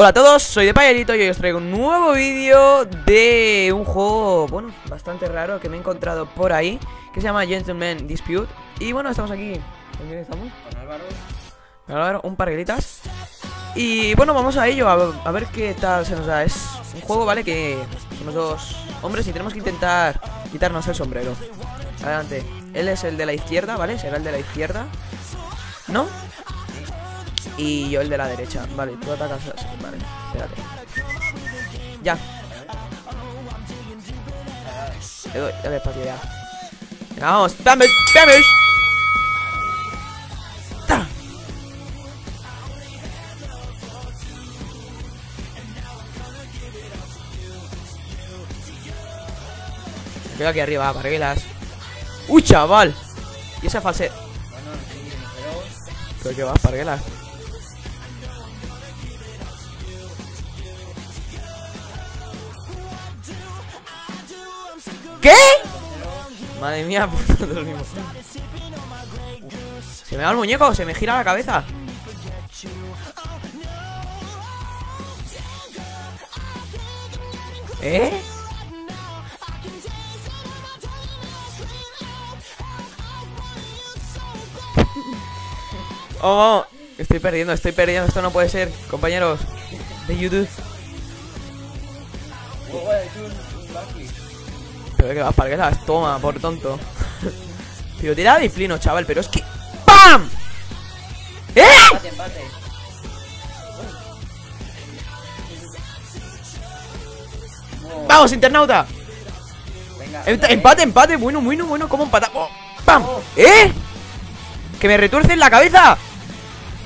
Hola a todos, soy de Payalito y hoy os traigo un nuevo vídeo de un juego, bueno, bastante raro que me he encontrado por ahí Que se llama Gentleman Dispute Y bueno, estamos aquí, ¿con quién estamos? Con Álvaro. Con Álvaro, un parguelitas Y bueno, vamos a ello, a, a, ver qué tal se nos da Es un juego, ¿vale? Que somos dos hombres y tenemos que intentar quitarnos el sombrero Adelante, él es el de la izquierda, ¿vale? Será el de la izquierda ¿No? Y yo el de la derecha. Vale, tú atacas. Vale, espérate. Ya. Le doy, dale espacio ya. Vamos. ¡Damage! ¡Damage! ¡Ta! Me quedo aquí arriba, parguelas. ¡Uy, chaval! Y esa fase. Creo que vas, parguelas. ¿Qué? Madre mía, puto dormimos. Se me va el muñeco, se me gira la cabeza. ¿Eh? Oh, estoy perdiendo, estoy perdiendo. Esto no puede ser, compañeros de YouTube. Pero que vas para que las toma, por tonto. Pero tira de flino, chaval, pero es que. ¡Pam! ¡Eh! Empate, empate. Oh, ¡Vamos, internauta! venga. Em- Empate, empate, bueno, bueno, bueno, ¿cómo empata? Oh, ¡Pam! ¿Eh? ¡Que me retuerce en la cabeza!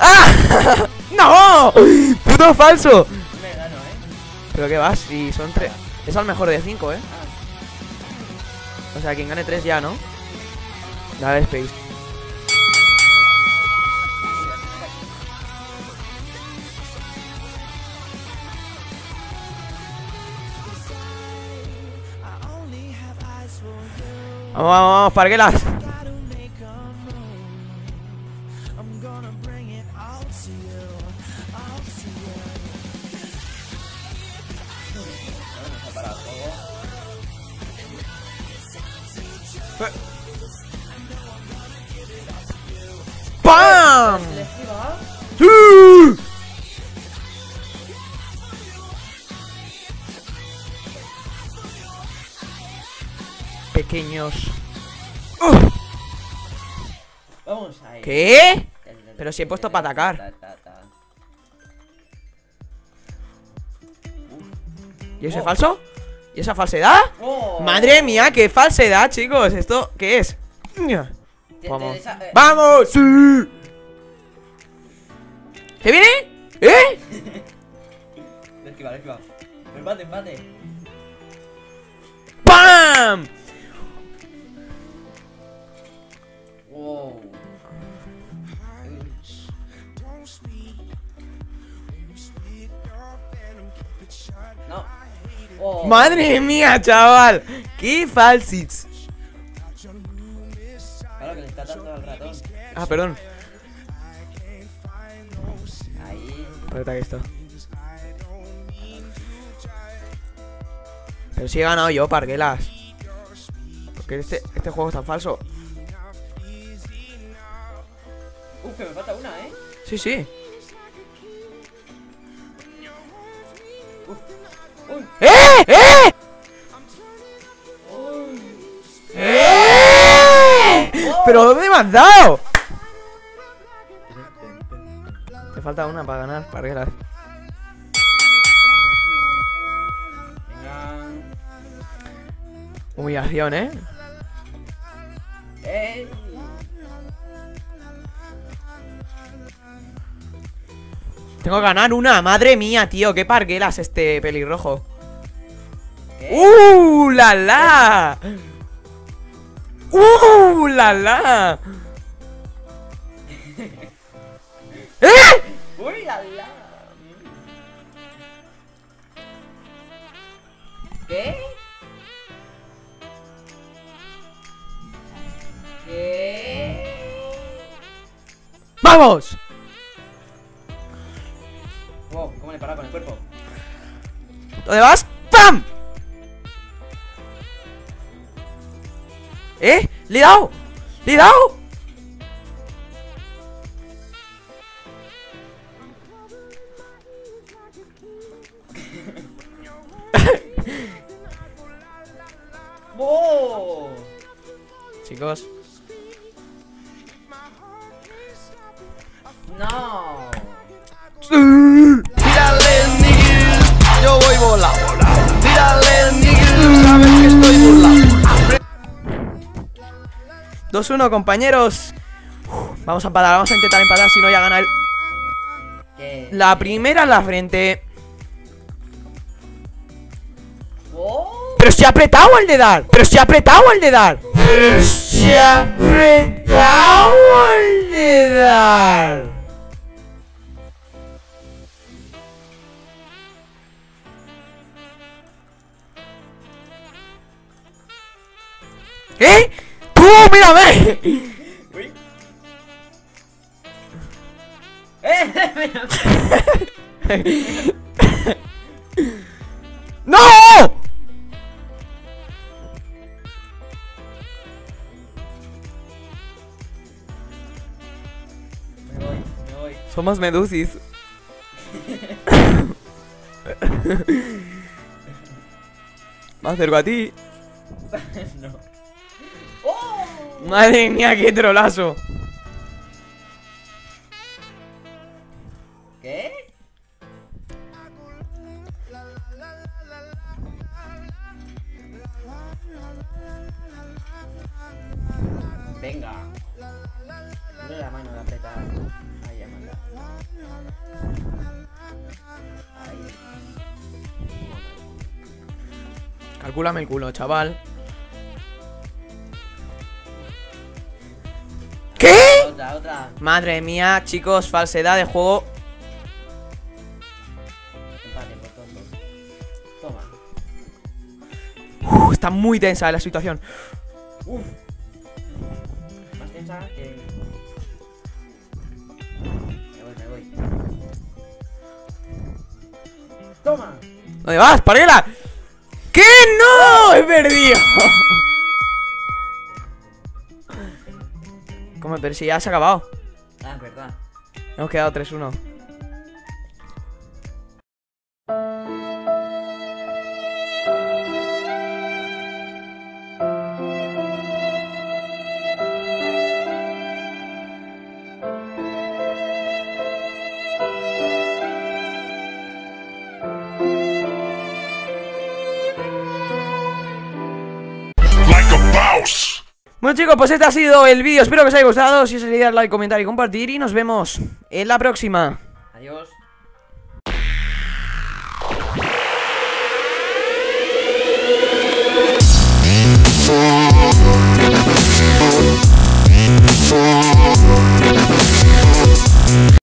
¡Ah! ¡No! ¡Puto falso! No me gano, eh. Pero que vas, si son tres. Es al mejor de cinco, ¿eh? Ah, O sea, quien gane tres ya, ¿no? Dale, Space. Vamos, vamos, vamos, parguelas. ¡Pam! ¡Sí! Pequeños. ¡Uf! Vamos ahí. ¿Qué? Pero si he puesto para atacar. Ta, ta, ta. ¿Y ese Oh. falso? ¿Y esa falsedad? Oh. Madre mía, qué falsedad, chicos. ¿Esto qué es? Vamos. eh, ¡Vamos! ¡Sí! ¿Qué viene? ¿Eh? le esquiva, le esquiva. Empate, empate. ¡Pam! ¡Madre mía, chaval! ¡Qué falsits! Claro que le está dando al ratón. Ah, perdón. Ahí. Espérate aquí esto. Pero si he ganado yo, parguelas. Porque este, este juego es tan falso. Uf, que me falta una, eh. Sí, sí. Uy. ¡Eh! ¡Eh! ¡Eh! ¿Pero dónde me has dado? Te falta una para ganar, parguelas. Venga. Humillación, ¿eh? Eh. Tengo que ganar una, madre mía, tío. Qué parguelas este pelirrojo. ¿Qué? ¡Uh, la la! ¡Uh, la la! ¡Eh! Uy, la la. ¿Qué? ¿Qué? ¡Vamos! Wow, ¿cómo le para con el cuerpo. ¿Dónde vas? ¡Pam! ¿Eh? ¡Le he dado! ¡Le he dado! Chicos 2-1 compañeros. Uf, Vamos a empatar, vamos a intentar empatar Si no ya gana el... La primera en la frente. ¡Oh! Pero se ha apretado el de dar Pero se ha apretado el de dar. Pero se ha apretado el de dar. ¿Eh? ¡Tú, mírame! Uy. ¡Eh! ¡No! me voy, me voy. Somos medusis. Me acerco a ti. no. Madre mía, qué trolazo. ¿Qué? Venga. Dale la mano de apretar. Ahí, Amanda. Ahí. Calcúlame el culo, chaval. Otra, otra. Madre mía, chicos, falsedad de juego. Por tonto. Toma. Uf, está muy tensa la situación. Uf. Más tensa que. Me voy, me voy. Toma. ¿Dónde vas, Parguela? ¿Qué? ¡No! ¡He perdido! ¿Cómo? Pero si ya se ha acabado. Ah, es verdad. Hemos quedado 3-1. Bueno chicos, pues este ha sido el vídeo, espero que os haya gustado, si es así dar like, comentar y compartir y nos vemos en la próxima. Adiós.